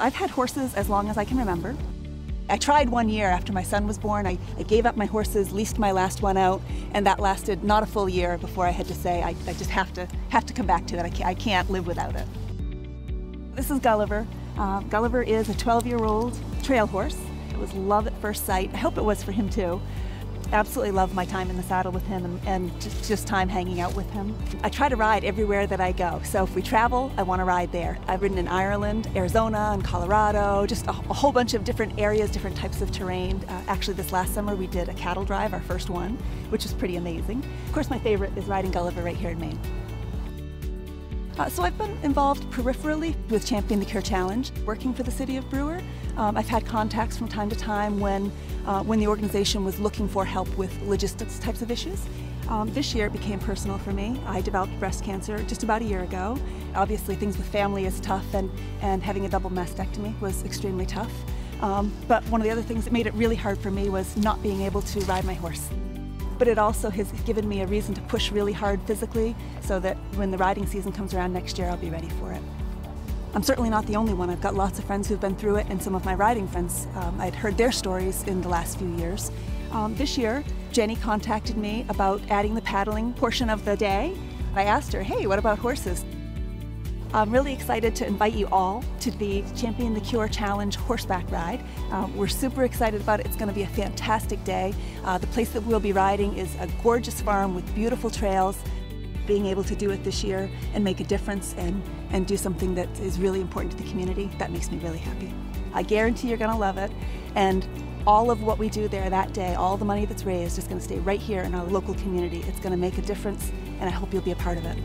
I've had horses as long as I can remember. I tried one year after my son was born. I, I, gave up my horses, leased my last one out, and that lasted not a full year before I had to say I, I just have to have to come back to it. I can't, I can't live without it. This is Gulliver. Uh, Gulliver is a 12-year-old trail horse. It was love at first sight. I hope it was for him too absolutely love my time in the saddle with him and, and just, just, time hanging out with him. I try to ride everywhere that I go. So if we travel, I want to ride there. I've ridden in Ireland, Arizona, and Colorado, just a, a whole bunch of different areas, different types of terrain. Uh, actually, this last summer we did a cattle drive, our first one, which was pretty amazing. Of course, my favorite is riding Gulliver right here in Maine. Uh, so I've been involved peripherally with Champion the Cure Challenge, working for the city of Brewer. Um, I've had contacts from time to time when, uh, when the organization was looking for help with logistics types of issues. Um, this year it became personal for me. I developed breast cancer just about a year ago. Obviously things with family is tough and, and having a double mastectomy was extremely tough. Um, but one of the other things that made it really hard for me was not being able to ride my horse but it also has given me a reason to push really hard physically so that when the riding season comes around next year, I'll be ready for it. I'm certainly not the only one. I've got lots of friends who've been through it, and some of my riding friends, um, I'd heard their stories in the last few years. Um, this year, Jenny contacted me about adding the paddling portion of the day. I asked her, hey, what about horses? I'm really excited to invite you all to the Champion the Cure Challenge horseback ride. Uh, we're super excited about it. It's going to be a fantastic day. Uh, the place that we'll be riding is a gorgeous farm with beautiful trails. Being able to do it this year and make a difference and, and do something that is really important to the community, that makes me really happy. I guarantee you're going to love it. And all of what we do there that day, all the money that's raised is going to stay right here in our local community. It's going to make a difference, and I hope you'll be a part of it.